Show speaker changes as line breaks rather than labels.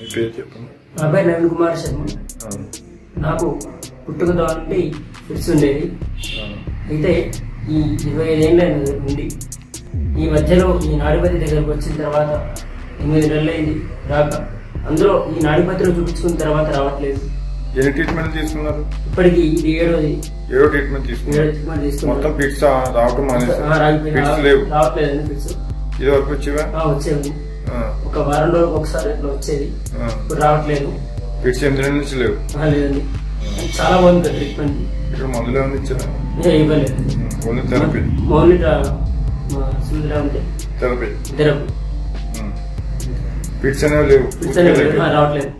మీ పేరు చెప్పండి.
నా పేరు నవీన్ కుమార్ శర్మ. నాకు పుట్టుకతో నుండి ఫిట్స్ ఉండేది. అయితే ఈ ఇరవై ఐదేళ్ళ నుండి ఈ మధ్యలో ఈ నాడిపతి దగ్గరకు వచ్చిన తర్వాత ఎనిమిది నెలలైంది రాక. అందులో ఈ నాడిపతిలో చూపించుకున్న తర్వాత రావట్లేదు.
ఎన్ని ట్రీట్మెంట్ తీసుకున్నారు?
ఇప్పటికి ఇది ఏడోది
ఏడో ట్రీట్మెంట్ తీసుకున్నారు. మొత్తం ఫిట్స్ రావటం
రావట్లేదండి ఫిట్స్.
ఇది వరకు వచ్చేవా
వచ్చేది. ఒక వారం ఒకసారి ఇట్లా వచ్చేది. ఇప్పుడు రావట్లేదు.
ఫిట్స్ నెలల నుంచి లేవు?
లేదండి. చాలా బాగుంది ట్రీట్మెంట్
ఇక్కడ మందులు ఏమైనా ఇచ్చారా?
ఇవ్వలేదు.
ఓన్లీ థెరపీ
ఉంటే
థెరపీ
ఇద్దరు.
ఫిట్స్ అనేవి లేవు.
రావట్లేదు.